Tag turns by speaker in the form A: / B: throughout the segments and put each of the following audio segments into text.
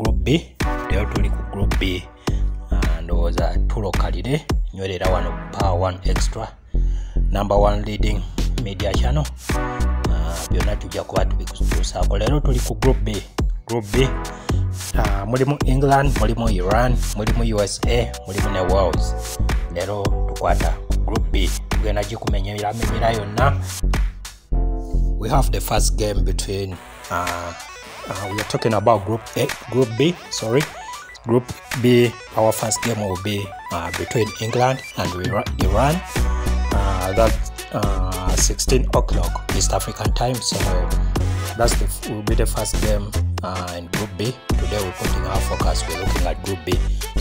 A: group b leero tuli ku group b. Uh, ndowooza tulokalire nywerera wano power 1 extra number one leading media channel. Uh, byonna tujja kuba tubikutuusaako. Leero tuli ku group b. Group b uh, mulimu england mulimu iran mulimu usa mulimu ne wales. Leero tukwata group b. Tugenda gikumenyeramenyera yonna. We have the first game between uh, uh, we are talking about group A, group B, sorry. Group B, our first game will be uh, between England and Iran. Uh, that's uh, 16 o'clock East African time. So that's the will be the first game uh, in Group B. Today we're putting our focus. We're looking at Group B.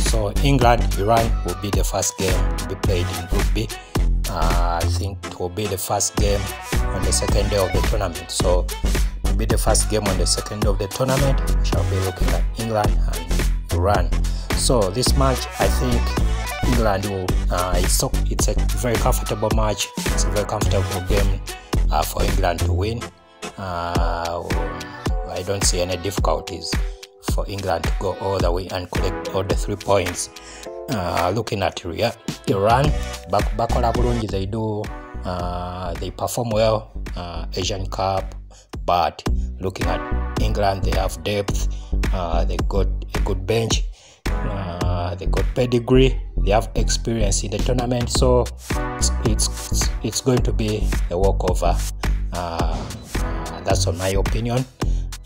A: So England, Iran will be the first game to be played in Group B. Uh, I think it will be the first game on the second day of the tournament. So will be the first game on the second of the tournament. We shall be looking at England and Iran. So this match, I think England will. Uh, it's it's a very comfortable match. It's a very comfortable game uh, for England to win. Uh, I don't see any difficulties for England to go all the way and collect all the three points. Uh, looking at Iran, bakola bulungi they do. Uh, they perform well. Uh, Asian Cup, but looking at England, they have depth, uh, they got a good bench, uh, they got pedigree, they have experience in the tournament, so it's it's, it's going to be a walkover. Uh, that's on my opinion.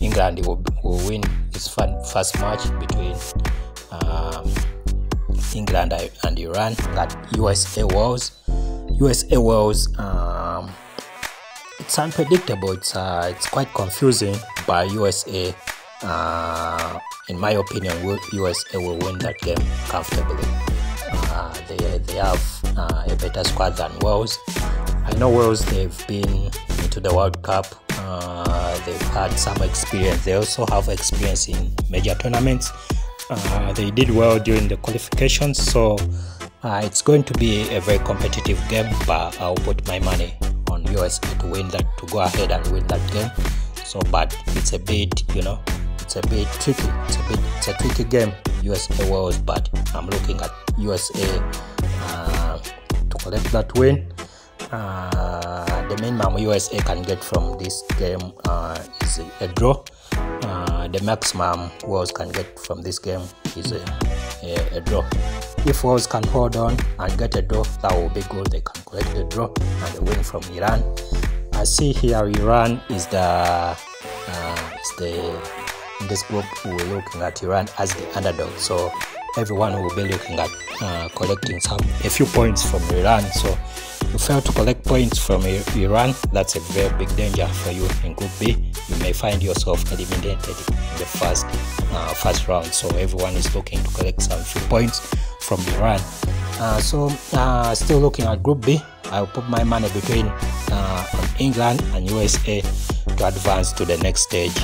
A: England will, will win its first match between um, England and Iran. That USA was USA was. Um, it's unpredictable. It's uh, it's quite confusing. But USA, uh, in my opinion, USA will win that game comfortably. Uh, they they have uh, a better squad than Wales. I know Wales. They've been into the World Cup. Uh, they've had some experience. They also have experience in major tournaments. Uh, they did well during the qualifications, so it's going to be a very competitive game. But I'll put my money USA to win that to go ahead and win that game. So, but it's a bit, you know, it's a bit tricky. It's a bit, it's a tricky game. USA was, but I'm looking at USA uh, to collect that win. Uh, the minimum USA can get from this game uh, is a draw. Uh, the maximum Wales can get from this game is a, a, a draw. If Wales can hold on and get a draw, that will be good. They can collect the draw and the win from Iran. I see here Iran is the uh, is the in this group we're looking at Iran as the underdog. So everyone will be looking at uh, collecting some a few points from Iran. So you fail to collect points from Iran, that's a very big danger for you in Group B. You may find yourself eliminated in the first uh, first round. So everyone is looking to collect some few points from Iran. Uh, so uh, still looking at Group B. I'll put my money between uh, England and USA to advance to the next stage.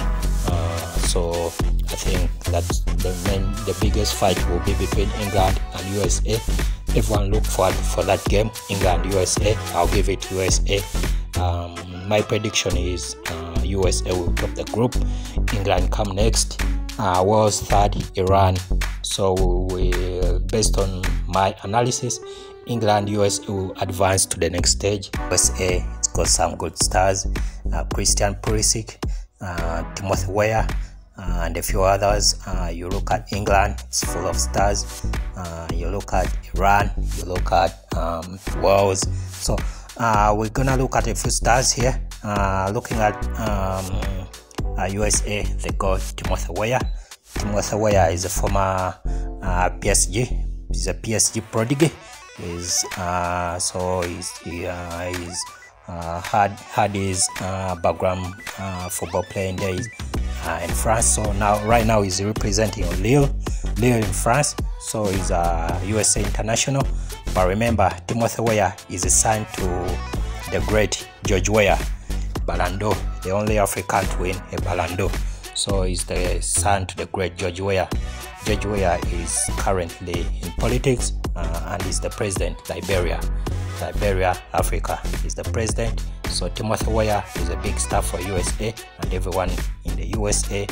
A: So I think that the main, the biggest fight will be between England and USA. Everyone look forward for that game, England USA. I'll give it USA. Um, my prediction is uh, USA will top the group. England come next. Uh, Wales third, Iran. So we, based on my analysis, England USA will advance to the next stage. USA it's got some good stars. Uh, Christian Pulisic, uh, Timothy Weah, uh, and a few others. Uh, you look at England, it's full of stars. Uh, you look at Iran, you look at um, Wales. So uh, we're gonna look at a few stars here. Looking at um, USA, they got Timothy Weah. Timothy Weah is a former PSG. He's a PSG prodigy. He's so he's he, uh, he's uh, had had his uh, background uh, football playing days uh, in France. So now, right now, he's representing Lille, Lille in France. So he's a USA international. But remember, Timothy Weah is assigned to the great George Weah, Ballon d'Or, the only African to win a Ballon d'Or. So he's the son to the great George Weah. George Weah is currently in politics uh, and is the president Liberia. Liberia, Africa is the president. So Timothy Weah is a big star for USA and everyone in the USA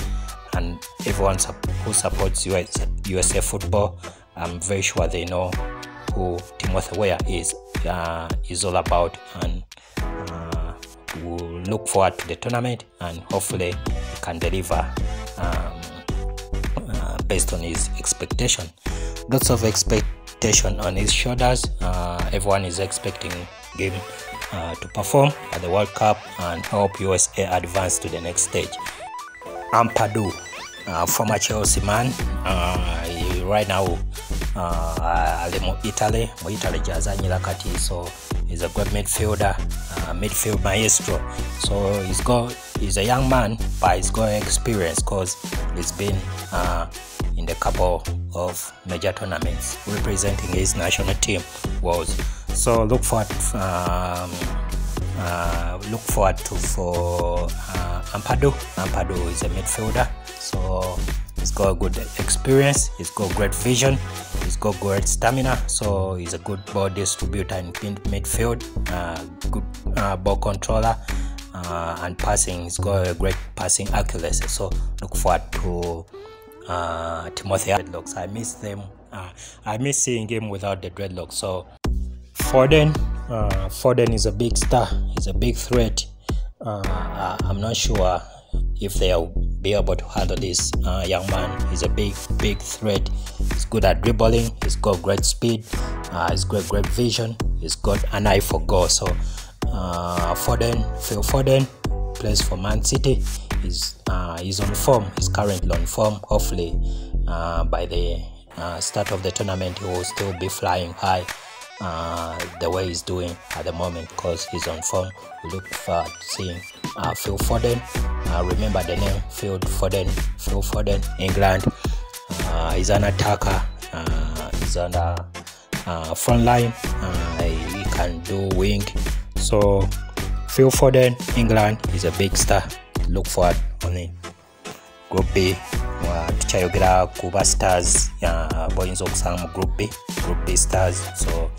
A: and everyone who supports US, USA football, I'm very sure they know who Timothy Weah is uh, is all about, and we'll look forward to the tournament and hopefully can deliver um, uh, based on his expectation. Lots of expectation on his shoulders. Uh, everyone is expecting him uh, to perform at the World Cup and help USA advance to the next stage. Ampadu, uh, former Chelsea man, uh, right now uh, ali mu Italy, mu Italy gyazanyira kati, so he's a good midfielder, uh, midfield maestro. So he's got, he's a young man, but he's got experience because he's been uh, in the couple of major tournaments representing his national team was so look forward um, uh, look forward to for uh, Ampadu. Ampadu is a midfielder, so he's got a good experience. He's got great vision. He's got great stamina. So he's a good ball distributor in midfield. Uh, good uh, ball controller. Uh, and passing, he's got a great passing accuracy. So look forward to uh, Timothy dreadlocks. I miss them. Uh, I miss seeing him without the dreadlocks. So Foden, uh, Foden is a big star. He's a big threat. Uh, I'm not sure if they'll be able to handle this uh, young man. He's a big, big threat. He's good at dribbling. He's got great speed. Uh, he's got great vision. He's got an eye for goal. So uh, Foden, Phil Foden plays for Man City. He's uh, he's on form. He's currently on form. Hopefully, uh, by the uh, start of the tournament, he will still be flying high. Uh, the way he's doing at the moment because he's on form. We look forward to seeing uh, Phil Foden. Uh, remember the name Phil Foden. Phil Foden, England. Uh, he's an attacker. Uh, he's on the uh, front line. he can do wing. So Phil Foden, England is a big star. Look forward on it. Group B. tukyayogera ku ba stars boyinza okusanga mu group b group b stars so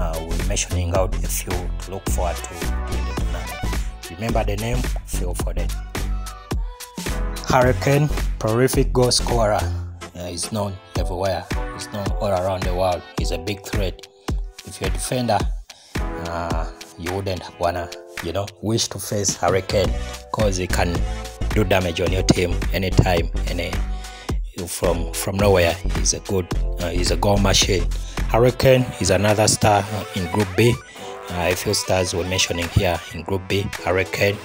A: uh, we're mentioning out a few to look forward to during the tournament remember the name phil foden Harry Kane prolific goal scorer uh, is known everywhere. He's known all around the world. He's a big threat. If you're a defender uh, you wouldn't wanna you know wish to face Harry Kane because he can do damage on your team anytime any from from nowhere. He's a good uh, he's a goal machine Harry Kane is another star in group b. Uh, a few stars we're mentioning here in group b. Harry Kane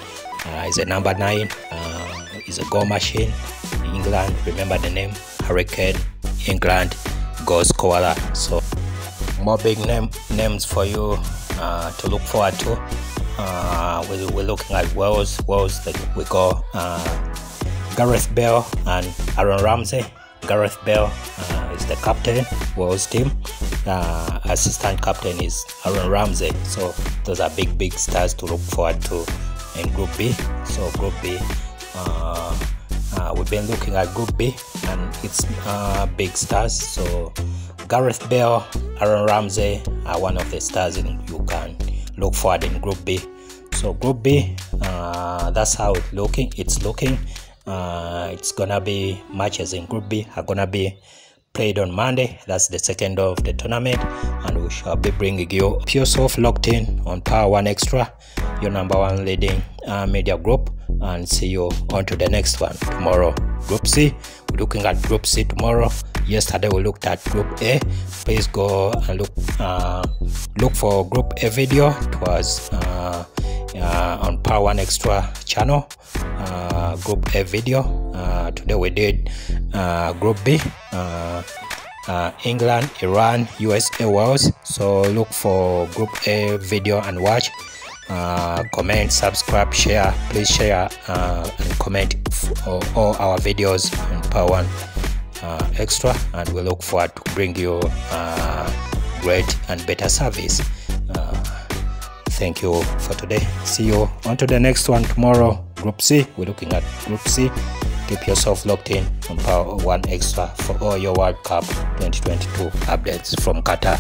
A: uh, is a number nine uh, is a goal machine in england. Remember the name Harry Kane england goal scorer so more big name names for you uh, to look forward to. Uh, we, we're looking at Wales Wales that we got Gareth Bale and Aaron Ramsey. Gareth Bale uh, is the captain, Wales team. Uh, assistant captain is Aaron Ramsey. So those are big, big stars to look forward to in Group B. So Group B, uh, uh we've been looking at Group B and it's uh, big stars. So Gareth Bale, Aaron Ramsey are one of the stars in you can look forward in Group B. So Group B, uh, that's how it's looking. It's looking. Uh, it's gonna be matches in Group B are gonna be played on Monday. That's the second of the tournament, and we shall be bringing you pure soft locked in on Power One Extra, your number one leading uh, media group. And see you on to the next one tomorrow. Group C, we're looking at Group C tomorrow. Yesterday we looked at Group A. Please go and look uh, look for Group A video. It was uh, uh, on Power One Extra channel. Uh, group A video. Uh, today we did uh, Group B. Uh, uh, England, Iran, USA, Wales. So look for Group A video and watch. comment, subscribe, share. Please share and comment all our videos on Power One Extra, and we look forward to bring you great and better service thank you for today see you on to the next one tomorrow group c we're looking at group c keep yourself locked in on power one extra for all your world cup 2022 updates from qatar